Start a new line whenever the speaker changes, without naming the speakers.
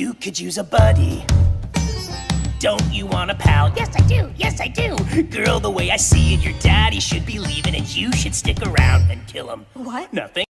You could use a buddy. Don't you want a pal?
Yes, I do. Yes, I do.
Girl, the way I see it, your daddy should be leaving and you should stick around and kill him.
What?
Nothing.